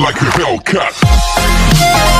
like a Hellcat.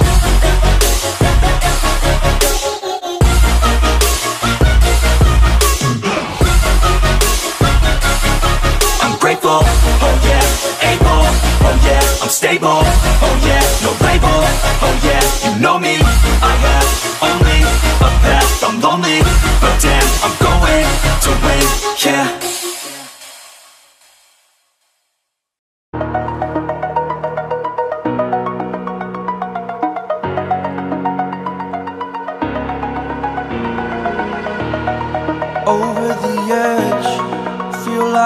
I'm oh yeah, able, oh yeah, I'm stable, oh yeah, no label, oh yeah, you know me, I have only a path, I'm lonely,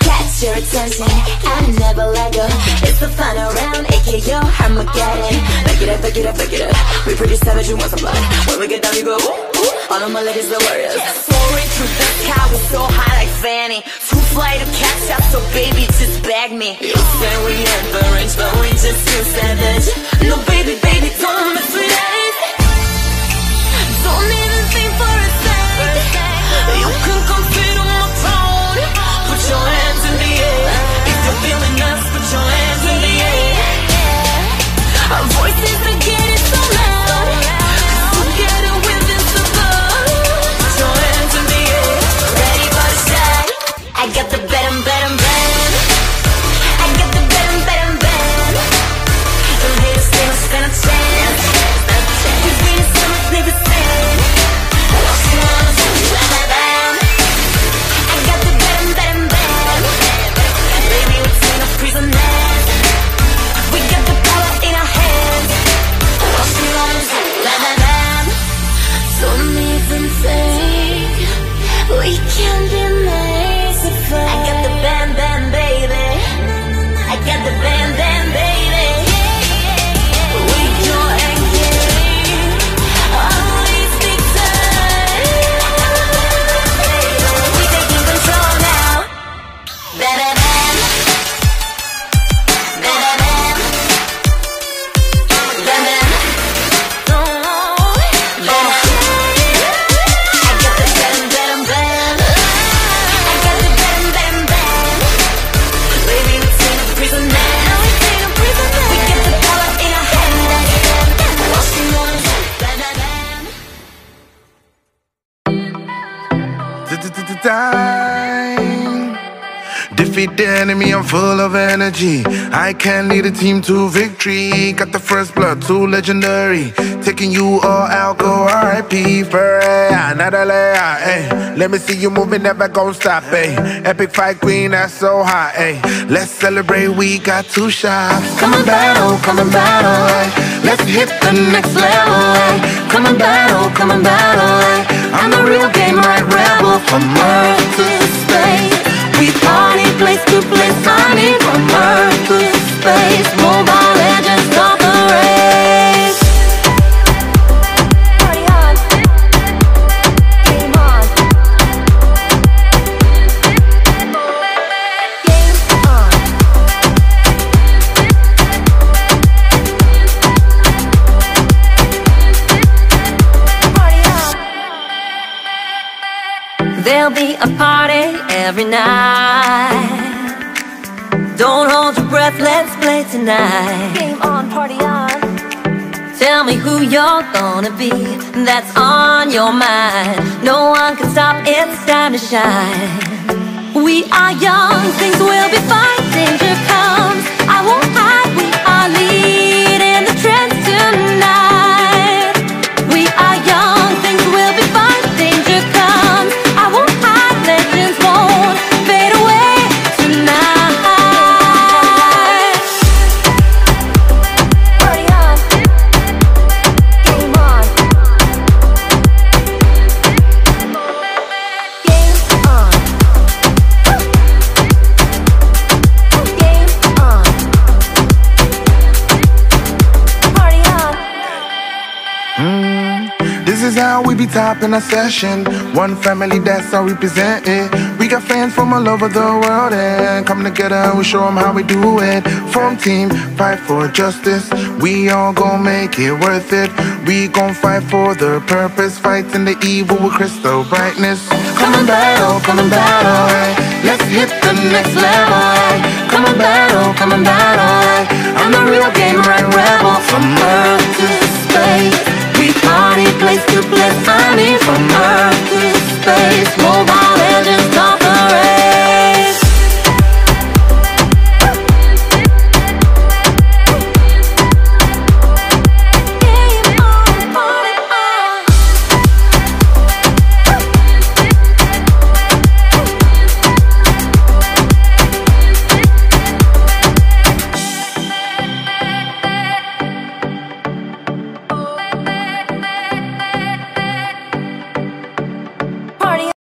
Catch your attention, I never let go. It's the final round, aka Armageddon Back it up, back it up, it up. We pretty savage, you want some blood. When we get down, you go ooh, ooh. All of my ladies are warriors. Soaring through the we so high like Fanny. Too fly to catch so baby, just bag me. You say we average, but we just too savage. No baby, baby, don't mess with the enemy, I'm full of energy. I can lead a team to victory. Got the first blood, too legendary. Taking you all out, go RIP for another ah, layer. Ah, Ay. Let me see you moving, never gon' stop. Ay. Epic fight queen, that's so hot. Ay. Let's celebrate, we got two shots. Come and battle, come and battle. Ay. Let's hit the next level. Ay. Come and battle, come and battle. Ay. I'm There'll be a party every night. Don't hold your breath, let's play tonight. Game on. Party on. Tell me who you're gonna be, that's on your mind. No one can stop, it's time to shine. We are young, how in a session. One family, that's how we present it. We got fans from all over the world and come together we show them how we do it. Form team, fight for justice. We all gon' make it worth it. We gon' fight for the purpose, fighting the evil with crystal brightness. Come and battle, come and battle. eh. Let's hit the next level. eh. Come and battle, come and battle. eh. I'm the real game, right rebel from Earth to space. We place to place, I mean from Earth to space. Mobile legends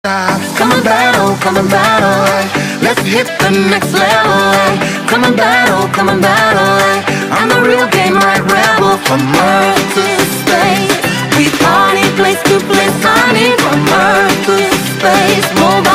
Come and battle, come and battle. eh. Let's hit the next level. Ay. Come and battle, come and battle. Ay. I'm the real game right rebel from Earth to space. We party place to place, honey from Earth to space. Mobile.